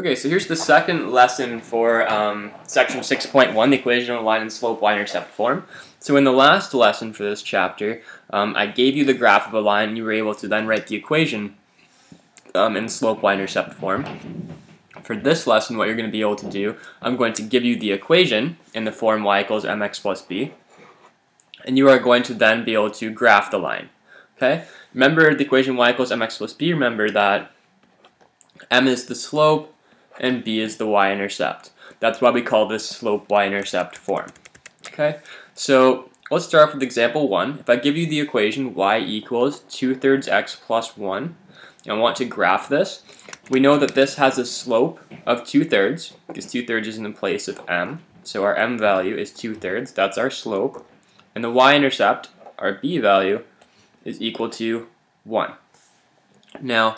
Okay, so here's the second lesson for um, section 6.1, the equation of a line and slope y-intercept form. So in the last lesson for this chapter, um, I gave you the graph of a line and you were able to then write the equation um, in slope y-intercept form. For this lesson, what you're going to be able to do, I'm going to give you the equation in the form y equals mx plus b, and you are going to then be able to graph the line. Okay? Remember the equation y equals mx plus b, remember that m is the slope, and b is the y-intercept. That's why we call this slope y-intercept form. Okay, so let's start off with example 1. If I give you the equation y equals 2 thirds x plus 1, and I want to graph this, we know that this has a slope of 2 thirds, because 2 thirds is in the place of m. So our m value is 2 thirds, that's our slope. And the y-intercept, our b value, is equal to 1. Now,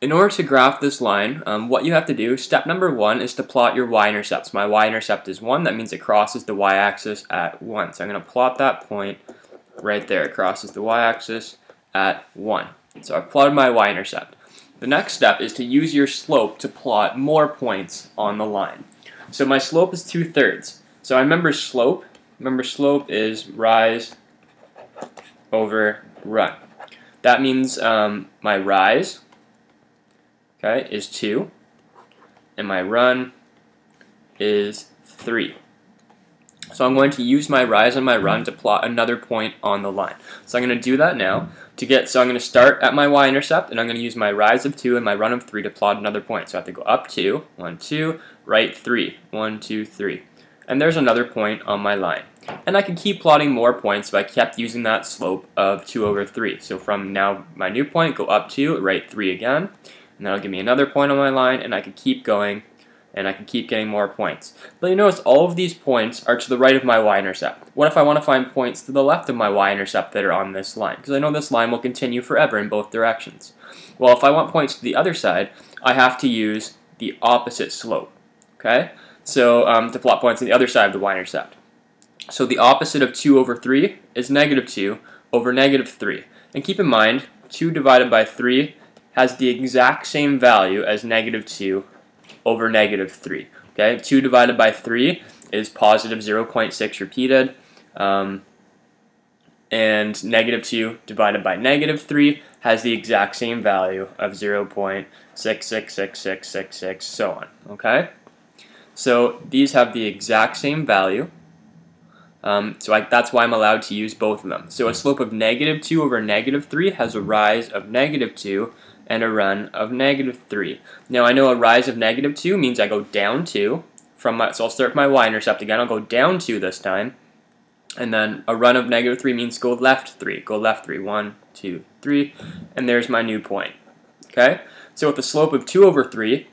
in order to graph this line, um, what you have to do, step number one is to plot your y-intercepts. My y-intercept is 1, that means it crosses the y-axis at 1. So I'm going to plot that point right there. It crosses the y-axis at 1. So I've plotted my y-intercept. The next step is to use your slope to plot more points on the line. So my slope is 2 thirds. So I remember slope. Remember slope is rise over run. That means um, my rise okay, is 2, and my run is 3. So I'm going to use my rise and my run to plot another point on the line. So I'm going to do that now. To get, so I'm going to start at my y-intercept, and I'm going to use my rise of 2 and my run of 3 to plot another point. So I have to go up 2, 1, 2, right 3, 1, 2, 3. And there's another point on my line. And I could keep plotting more points if I kept using that slope of 2 over 3. So from now, my new point, go up 2, right 3 again and that'll give me another point on my line, and I can keep going, and I can keep getting more points. But you notice all of these points are to the right of my y-intercept. What if I want to find points to the left of my y-intercept that are on this line? Because I know this line will continue forever in both directions. Well, if I want points to the other side, I have to use the opposite slope. Okay? So um, to plot points on the other side of the y-intercept. So the opposite of 2 over 3 is negative 2 over negative 3. And keep in mind, 2 divided by 3 has the exact same value as negative 2 over negative 3. Okay, 2 divided by 3 is positive 0.6 repeated. Um, and negative 2 divided by negative 3 has the exact same value of 0.666666, so on. Okay? So these have the exact same value. Um, so I, that's why I'm allowed to use both of them. So a slope of negative 2 over negative 3 has a rise of negative 2 and a run of negative 3. Now I know a rise of negative 2 means I go down 2 from my, so I'll start with my y-intercept again, I'll go down 2 this time, and then a run of negative 3 means go left 3, go left 3, 1, 2, 3, and there's my new point. Okay, so with the slope of 2 over 3,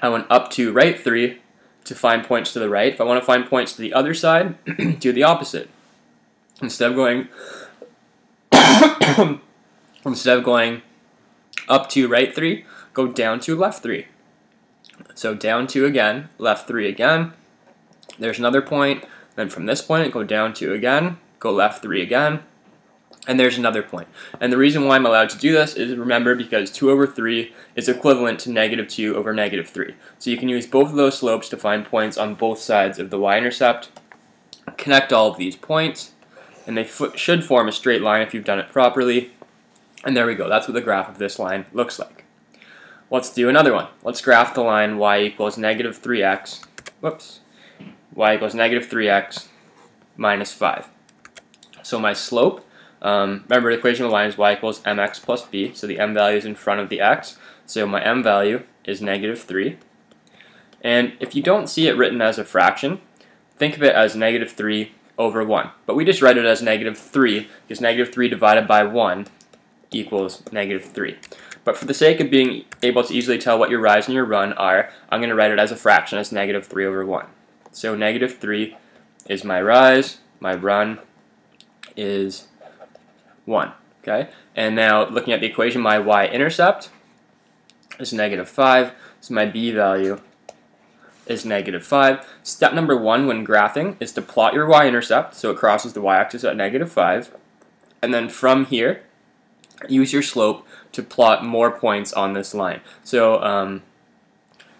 I went up to right 3 to find points to the right. If I want to find points to the other side, do the opposite. Instead of going instead of going up to right 3, go down to left 3. So down 2 again, left 3 again. There's another point. Then from this point, go down 2 again, go left 3 again. And there's another point. And the reason why I'm allowed to do this is remember because 2 over 3 is equivalent to negative 2 over negative 3. So you can use both of those slopes to find points on both sides of the y-intercept. Connect all of these points, and they should form a straight line if you've done it properly. And there we go. That's what the graph of this line looks like. Let's do another one. Let's graph the line y equals negative 3x. Whoops. y equals negative 3x minus 5. So my slope, um, remember the equation of the line is y equals mx plus b, so the m value is in front of the x. So my m value is negative 3. And if you don't see it written as a fraction, think of it as negative 3 over 1. But we just write it as negative 3, because negative 3 divided by 1 equals negative 3. But for the sake of being able to easily tell what your rise and your run are, I'm going to write it as a fraction as negative 3 over 1. So negative 3 is my rise, my run is 1. Okay, And now looking at the equation, my y-intercept is negative 5, so my b value is negative 5. Step number 1 when graphing is to plot your y-intercept, so it crosses the y-axis at negative 5. And then from here, use your slope to plot more points on this line. So um,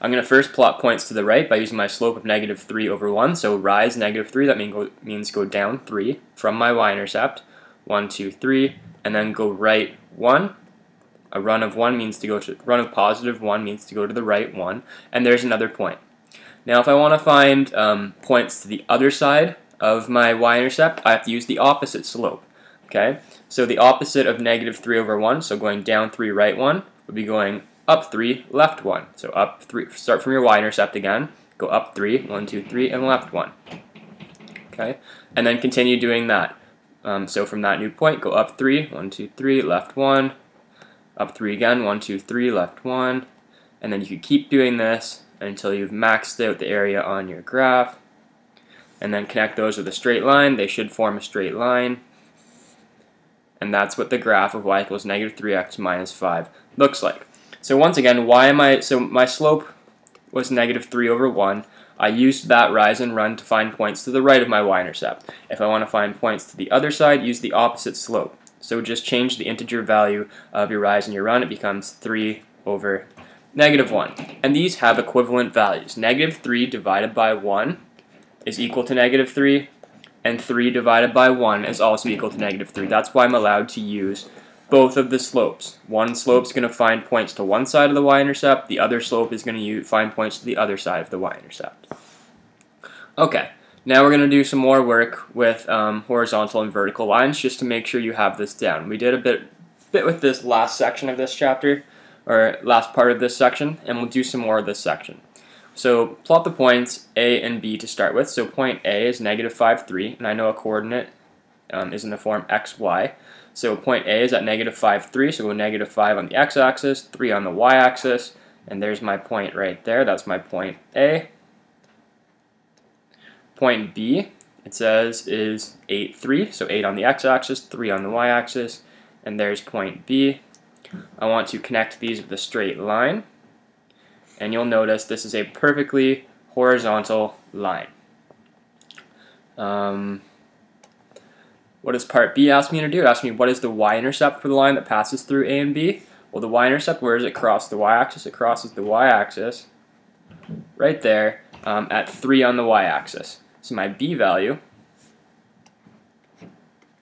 I'm going to first plot points to the right by using my slope of negative 3 over 1. So rise negative 3, that mean go, means go down 3 from my y-intercept. 1, 2, 3, and then go right 1. A run of 1 means to go to, run of positive 1 means to go to the right 1. And there's another point. Now if I want to find um, points to the other side of my y-intercept, I have to use the opposite slope. Okay, so the opposite of negative 3 over 1, so going down 3, right 1, would be going up 3, left 1. So up 3, start from your y-intercept again, go up 3, 1, 2, 3, and left 1. Okay, and then continue doing that. Um, so from that new point, go up 3, 1, 2, 3, left 1, up 3 again, 1, 2, 3, left 1, and then you could keep doing this until you've maxed out the area on your graph, and then connect those with a straight line. They should form a straight line, and that's what the graph of y equals negative 3x minus 5 looks like. So once again, why am I, so my slope was negative 3 over 1. I used that rise and run to find points to the right of my y-intercept. If I want to find points to the other side, use the opposite slope. So just change the integer value of your rise and your run. It becomes 3 over negative 1. And these have equivalent values. Negative 3 divided by 1 is equal to negative 3, and 3 divided by 1 is also equal to negative 3. That's why I'm allowed to use both of the slopes. One slope is going to find points to one side of the y-intercept, the other slope is going to find points to the other side of the y-intercept. Okay, now we're going to do some more work with um, horizontal and vertical lines just to make sure you have this down. We did a bit, bit with this last section of this chapter, or last part of this section, and we'll do some more of this section. So plot the points A and B to start with. So point A is negative 5, 3, and I know a coordinate um, is in the form x, y. So point A is at negative 5, 3, so go negative 5 on the x-axis, 3 on the y-axis, and there's my point right there. That's my point A. Point B, it says, is 8, 3, so 8 on the x-axis, 3 on the y-axis, and there's point B. I want to connect these with a straight line, and you'll notice this is a perfectly horizontal line. Um, what does part B ask me to do? It asks me what is the y-intercept for the line that passes through A and B? Well, the y-intercept, where does it cross the y-axis? It crosses the y-axis right there um, at 3 on the y-axis. So my b value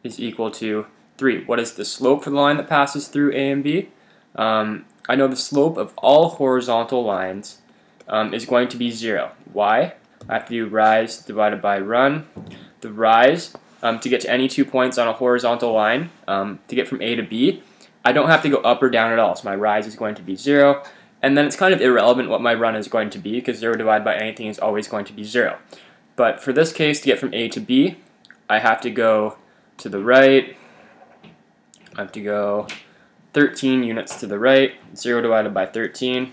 is equal to 3. What is the slope for the line that passes through A and B? Um, I know the slope of all horizontal lines um, is going to be 0. Why? I have to do rise divided by run. The rise um, to get to any two points on a horizontal line, um, to get from A to B, I don't have to go up or down at all. So my rise is going to be 0. And then it's kind of irrelevant what my run is going to be because 0 divided by anything is always going to be 0. But for this case, to get from A to B, I have to go to the right. I have to go 13 units to the right. 0 divided by 13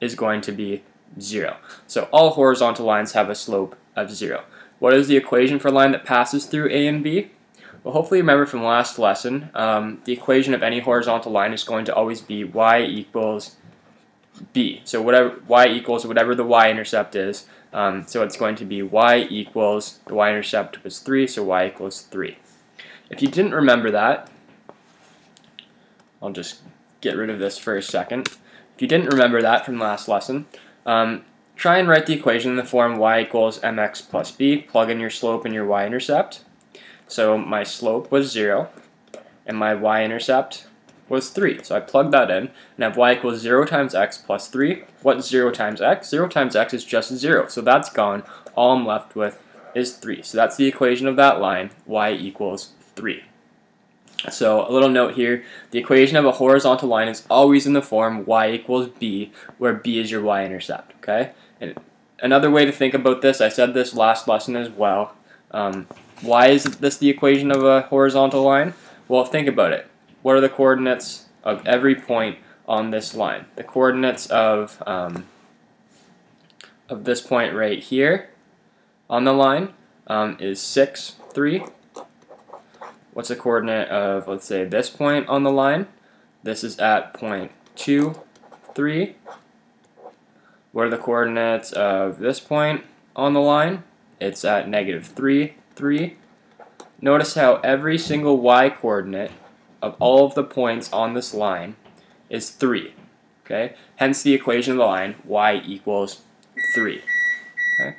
is going to be 0. So all horizontal lines have a slope of 0. What is the equation for a line that passes through A and B? Well, hopefully you remember from last lesson, um, the equation of any horizontal line is going to always be y equals b. So whatever y equals whatever the y-intercept is. Um, so it's going to be y equals, the y-intercept was 3, so y equals 3. If you didn't remember that, I'll just get rid of this for a second. If you didn't remember that from last lesson, um, Try and write the equation in the form y equals mx plus b. Plug in your slope and your y-intercept. So my slope was 0, and my y-intercept was 3. So I plug that in, and I have y equals 0 times x plus 3. What's 0 times x? 0 times x is just 0, so that's gone. All I'm left with is 3. So that's the equation of that line, y equals 3. So a little note here, the equation of a horizontal line is always in the form y equals b, where b is your y-intercept, okay? And another way to think about this, I said this last lesson as well, um, why is this the equation of a horizontal line? Well, think about it. What are the coordinates of every point on this line? The coordinates of, um, of this point right here on the line um, is 6, 3, what's the coordinate of, let's say, this point on the line? This is at point 2, 3. What are the coordinates of this point on the line? It's at negative 3, 3. Notice how every single y coordinate of all of the points on this line is 3. Okay, hence the equation of the line y equals 3. Okay,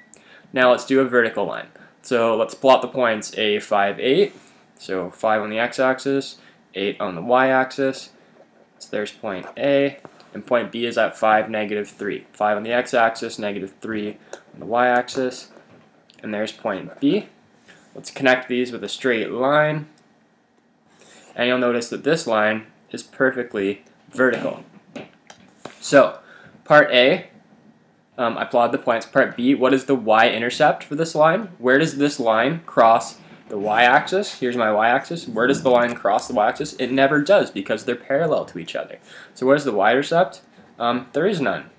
now let's do a vertical line. So let's plot the points a 5, 8. So 5 on the x-axis, 8 on the y-axis. So there's point A, and point B is at 5, negative 3. 5 on the x-axis, negative 3 on the y-axis. And there's point B. Let's connect these with a straight line. And you'll notice that this line is perfectly vertical. So, part A, um, I the points. Part B, what is the y-intercept for this line? Where does this line cross the y-axis? Here's my y-axis. Where does the line cross the y-axis? It never does because they're parallel to each other. So what is the y-intercept? Um, there is none.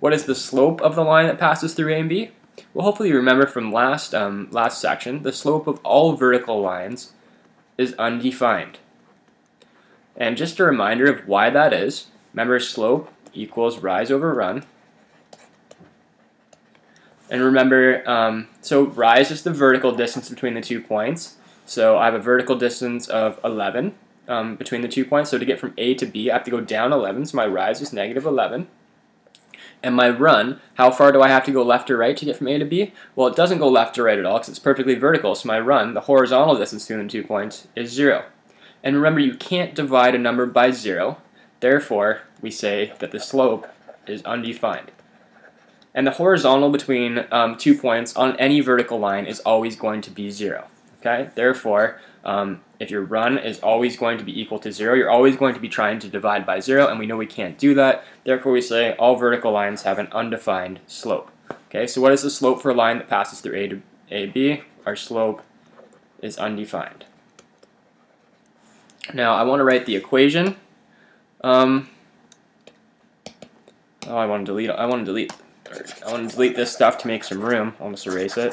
What is the slope of the line that passes through A and B? Well, hopefully you remember from last, um, last section, the slope of all vertical lines is undefined. And just a reminder of why that is, remember slope equals rise over run. And remember, um, so rise is the vertical distance between the two points. So I have a vertical distance of 11 um, between the two points. So to get from A to B, I have to go down 11. So my rise is negative 11. And my run, how far do I have to go left or right to get from A to B? Well, it doesn't go left or right at all because it's perfectly vertical. So my run, the horizontal distance between the two points, is 0. And remember, you can't divide a number by 0. Therefore, we say that the slope is undefined. And the horizontal between um, two points on any vertical line is always going to be 0. Okay? Therefore, um, if your run is always going to be equal to 0, you're always going to be trying to divide by 0, and we know we can't do that. Therefore, we say all vertical lines have an undefined slope. Okay, so what is the slope for a line that passes through A to AB? Our slope is undefined. Now, I want to write the equation. Um, oh, I want to delete. I want to delete. I want to delete this stuff to make some room. I'll just erase it.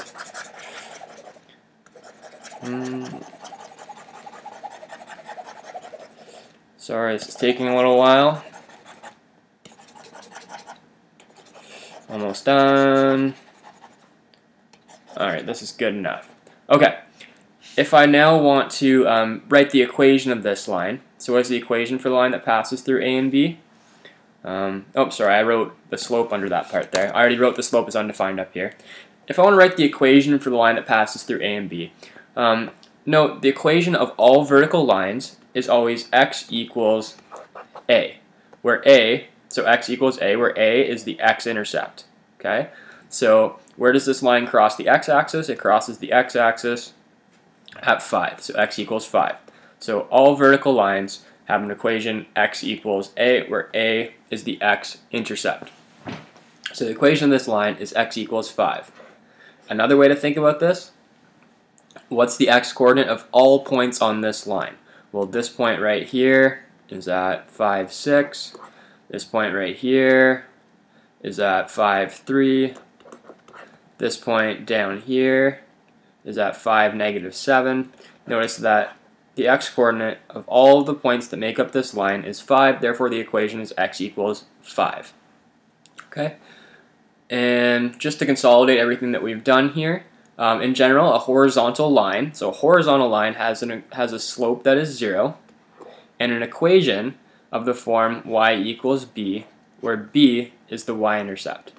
Mm. Sorry, this is taking a little while. Almost done. Alright, this is good enough. Okay, if I now want to um, write the equation of this line, so what's the equation for the line that passes through A and B? Um, oh, sorry, I wrote the slope under that part there. I already wrote the slope is undefined up here. If I want to write the equation for the line that passes through A and B, um, note the equation of all vertical lines is always x equals a, where a, so x equals a, where a is the x-intercept, okay? So where does this line cross the x-axis? It crosses the x-axis at 5, so x equals 5. So all vertical lines have an equation x equals a, where a is the x-intercept. So the equation of this line is x equals 5. Another way to think about this, what's the x-coordinate of all points on this line? Well, this point right here is at 5, 6. This point right here is at 5, 3. This point down here is at 5, negative 7. Notice that the x-coordinate of all of the points that make up this line is 5, therefore the equation is x equals 5. Okay? And just to consolidate everything that we've done here, um, in general, a horizontal line, so a horizontal line has, an, has a slope that is 0, and an equation of the form y equals b, where b is the y-intercept.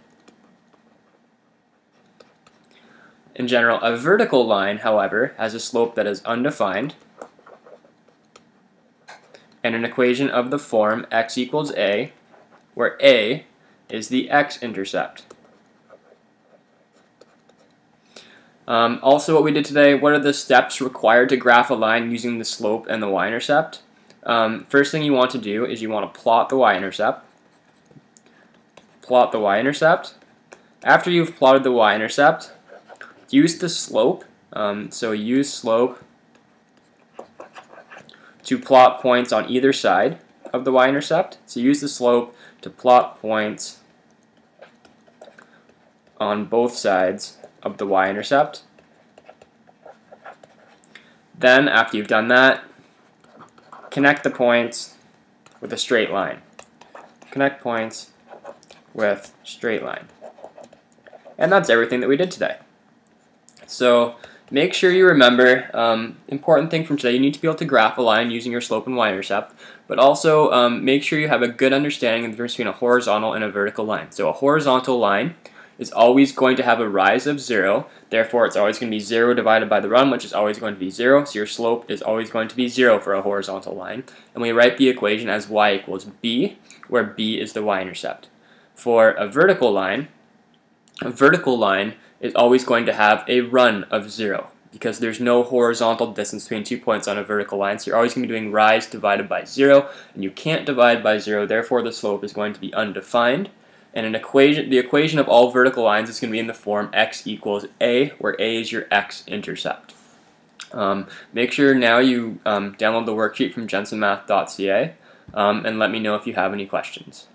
In general, a vertical line, however, has a slope that is undefined, and an equation of the form x equals a, where a is the x-intercept. Um, also, what we did today, what are the steps required to graph a line using the slope and the y-intercept? Um, first thing you want to do is you want to plot the y-intercept. Plot the y-intercept. After you've plotted the y-intercept, use the slope. Um, so use slope to plot points on either side of the y-intercept. So use the slope to plot points on both sides of the y-intercept. Then, after you've done that, connect the points with a straight line. Connect points with straight line. And that's everything that we did today. So make sure you remember, um, important thing from today, you need to be able to graph a line using your slope and y-intercept, but also um, make sure you have a good understanding of the difference between a horizontal and a vertical line. So a horizontal line is always going to have a rise of 0, therefore it's always going to be 0 divided by the run, which is always going to be 0, so your slope is always going to be 0 for a horizontal line. And we write the equation as y equals b, where b is the y-intercept. For a vertical line, a vertical line is always going to have a run of 0 because there's no horizontal distance between two points on a vertical line. So you're always going to be doing rise divided by 0, and you can't divide by 0, therefore the slope is going to be undefined. And an equation, the equation of all vertical lines is going to be in the form x equals a, where a is your x-intercept. Um, make sure now you um, download the worksheet from jensenmath.ca um, and let me know if you have any questions.